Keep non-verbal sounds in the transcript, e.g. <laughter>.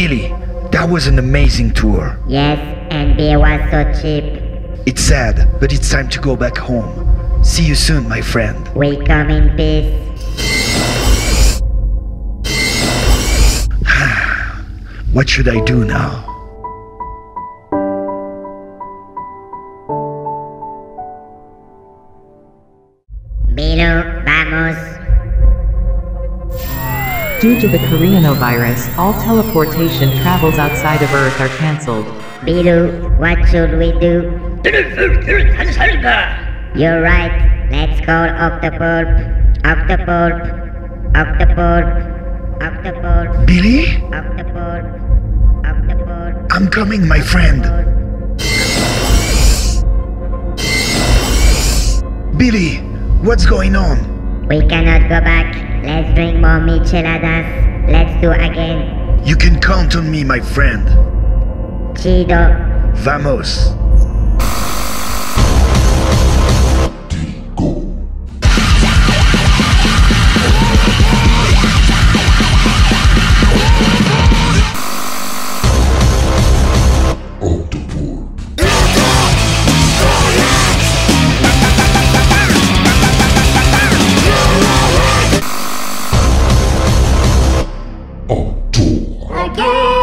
Billy, that was an amazing tour. Yes, and beer was so cheap. It's sad, but it's time to go back home. See you soon, my friend. We come in peace. <sighs> What should I do now? Bilu, vamos. Due to the coronavirus, all teleportation travels outside of Earth are cancelled. Bilu, what should we do? You're right. Let's call Octopoulpe. Octopoulpe. Octopoulpe. Octopoulpe. Billy? Octopoulpe. Octopoulpe. I'm coming, my friend. Billy, what's going on? We cannot go back. Let's drink more micheladas. Let's do again. You can count on me, my friend. Chido. Vamos. Again.